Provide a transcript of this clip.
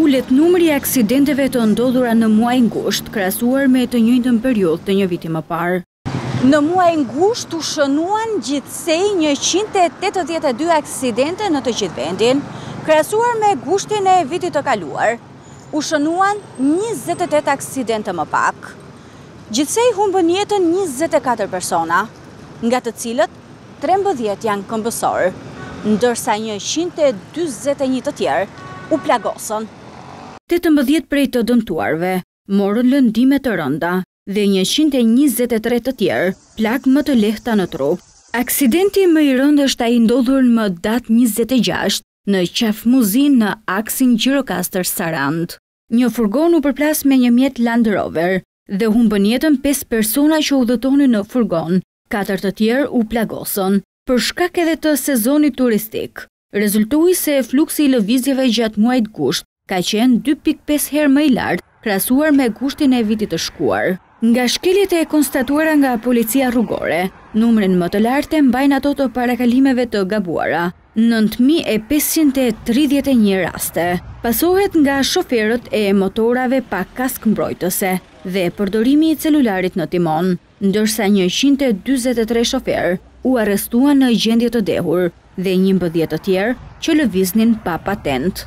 Ulet numri i aksidenteve të ndodhura në muajin gusht, krahasuar me të njëjtën periudhë të një viti më parë. Në muajin gusht u shënuan gjithsej njëqind e tetëdhjetë e dy aksidente në të gjithë vendin, krahasuar me gushtin e vitit të kaluar, u shënuan njëzet e tetë aksidente më pak. Gjithsej humbën jetën njëzet e katër persona, nga të cilët Trembëdhjetë janë këmbësorë, ndërsa njëqind e dyzet e një të tjerë u plagosën. Tetëmbëdhjetë prej të dëmtuarve morën lëndime të rënda dhe njëqind e njëzet e tre të tjerë plagë më të lehta në trup. Aksidenti më i rëndë është ai i ndodhur më datë njëzet e gjashtë në Qafë-Muzinë në aksin Gjirokastër-Sarandë. Një furgon u përplas me një mjet Land Rover dhe humbën jetën pesë persona që udhëtonin në furgon, Katër të tjerë u plagosën. Për shkak edhe të sezonit turistik, rezultoi se fluksi i lëvizjeve gjatë muajit gusht ka qenë dy pikë pesë herë më i lartë krahasuar me gushtin e vitit të shkuar. Nga shkeljet e konstatuara nga Policia Rrugore, numrin më të lartë e mbajnë ato të parakalimeve të gabuara, nëntë mijë e pesëqind e tridhjetë e një raste. Pasohet nga shoferët e motorave pa kaskë mbrojtëse dhe përdorimi i celularit në timon. ndërsa njëqind e dyzet e tre shoferë u arrestuan në gjendje të dehur dhe njëmbëdhjetë të tjerë që lëviznin pa patentë.